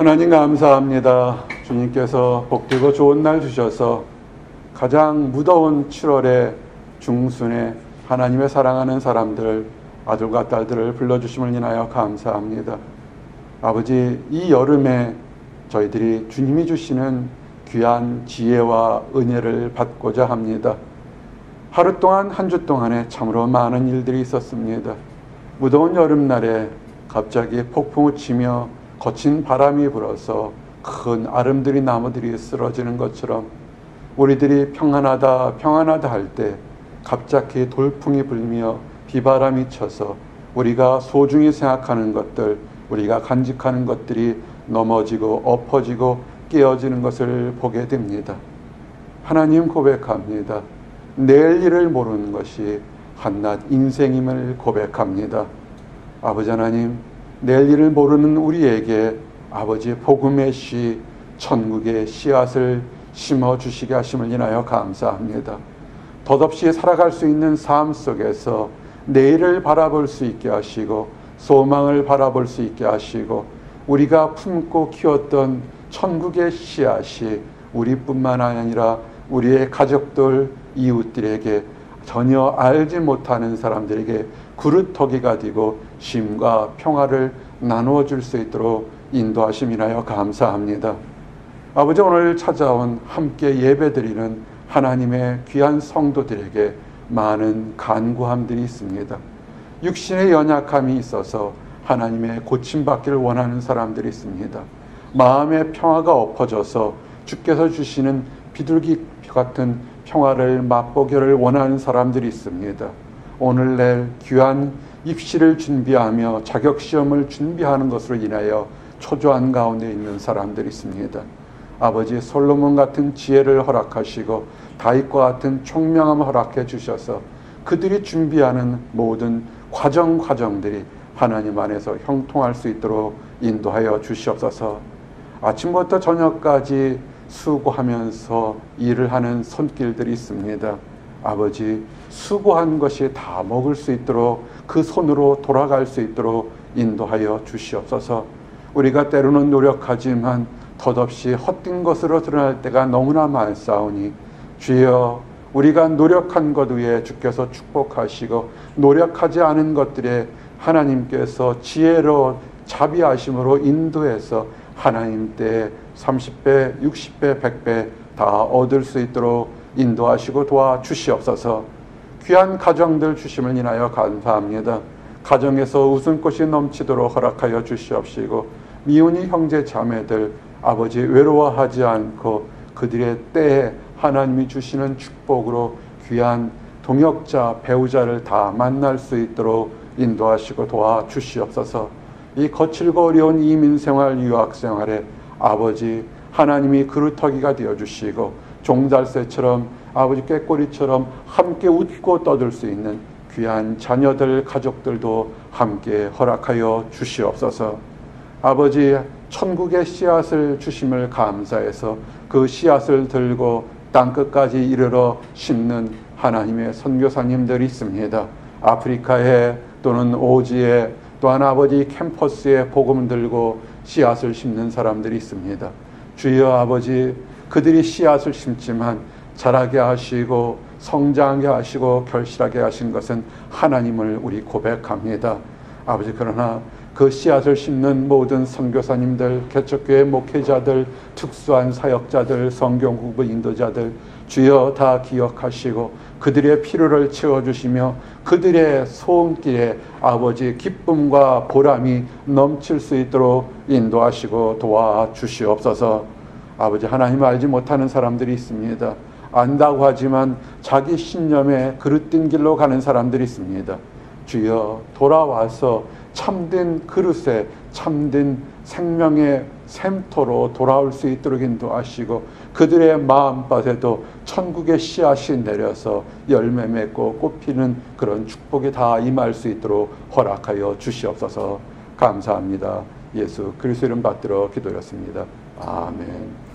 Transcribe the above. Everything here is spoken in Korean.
하나님 감사합니다. 주님께서 복되고 좋은 날 주셔서 가장 무더운 7월의 중순에 하나님의 사랑하는 사람들, 아들과 딸들을 불러주심을 인하여 감사합니다. 아버지, 이 여름에 저희들이 주님이 주시는 귀한 지혜와 은혜를 받고자 합니다. 하루 동안, 한 주 동안에 참으로 많은 일들이 있었습니다. 무더운 여름날에 갑자기 폭풍을 치며 거친 바람이 불어서 큰 아름드리 나무들이 쓰러지는 것처럼 우리들이 평안하다 평안하다 할 때 갑자기 돌풍이 불며 비바람이 쳐서 우리가 소중히 생각하는 것들 우리가 간직하는 것들이 넘어지고 엎어지고 깨어지는 것을 보게 됩니다. 하나님 고백합니다. 내일 일을 모르는 것이 한낱 인생임을 고백합니다. 아버지 하나님 내일 일을 모르는 우리에게 아버지 복음의 씨, 천국의 씨앗을 심어 주시게 하심을 인하여 감사합니다. 덧없이 살아갈 수 있는 삶 속에서 내일을 바라볼 수 있게 하시고 소망을 바라볼 수 있게 하시고 우리가 품고 키웠던 천국의 씨앗이 우리뿐만 아니라 우리의 가족들, 이웃들에게 전혀 알지 못하는 사람들에게 그릇터기가 되고 쉼과 평화를 나누어 줄 수 있도록 인도하심이나여 감사합니다. 아버지 오늘 찾아온 함께 예배드리는 하나님의 귀한 성도들에게 많은 간구함들이 있습니다. 육신의 연약함이 있어서 하나님의 고침받기를 원하는 사람들이 있습니다. 마음의 평화가 엎어져서 주께서 주시는 비둘기 같은 평화를 맛보기를 원하는 사람들이 있습니다. 오늘날 귀한 입시를 준비하며 자격 시험을 준비하는 것으로 인하여 초조한 가운데 있는 사람들이 있습니다. 아버지 솔로몬 같은 지혜를 허락하시고 다윗과 같은 총명함을 허락해 주셔서 그들이 준비하는 모든 과정 과정들이 하나님 안에서 형통할 수 있도록 인도하여 주시옵소서. 아침부터 저녁까지 수고하면서 일을 하는 손길들이 있습니다. 아버지 수고한 것이 다 먹을 수 있도록 그 손으로 돌아갈 수 있도록 인도하여 주시옵소서. 우리가 때로는 노력하지만 덧없이 헛된 것으로 드러날 때가 너무나 많사오니 주여 우리가 노력한 것 위에 주께서 축복하시고 노력하지 않은 것들에 하나님께서 지혜로 자비하심으로 인도해서 하나님 때 30배, 60배, 100배 다 얻을 수 있도록 인도하시고 도와주시옵소서. 귀한 가정들 주심을 인하여 감사합니다. 가정에서 웃음꽃이 넘치도록 허락하여 주시옵시고 미운이 형제 자매들 아버지 외로워하지 않고 그들의 때에 하나님이 주시는 축복으로 귀한 동역자 배우자를 다 만날 수 있도록 인도하시고 도와주시옵소서. 이 거칠고 어려운 이민 생활 유학 생활에 아버지 하나님이 그루터기가 되어 주시고 종달새처럼 아버지 꾀꼬리처럼 함께 웃고 떠들 수 있는 귀한 자녀들 가족들도 함께 허락하여 주시옵소서. 아버지 천국의 씨앗을 주심을 감사해서 그 씨앗을 들고 땅 끝까지 이르러 심는 하나님의 선교사님들이 있습니다. 아프리카에 또는 오지에 또한 아버지 캠퍼스에 복음 들고 씨앗을 심는 사람들이 있습니다. 주여 아버지 그들이 씨앗을 심지만 자라게 하시고 성장하게 하시고 결실하게 하신 것은 하나님을 우리 고백합니다. 아버지 그러나 그 씨앗을 심는 모든 선교사님들, 개척교회 목회자들, 특수한 사역자들, 성경국부 인도자들 주여 다 기억하시고 그들의 필요를 채워주시며 그들의 소원길에 아버지 기쁨과 보람이 넘칠 수 있도록 인도하시고 도와주시옵소서 아버지 하나님 알지 못하는 사람들이 있습니다. 안다고 하지만 자기 신념에 그릇된 길로 가는 사람들이 있습니다. 주여 돌아와서 참된 그릇에 참된 생명의 샘토로 돌아올 수 있도록 인도하시고 그들의 마음밭에도 천국의 씨앗이 내려서 열매 맺고 꽃피는 그런 축복이 다 임할 수 있도록 허락하여 주시옵소서 감사합니다. 예수 그리스도 이름 받들어 기도했습니다. 아멘.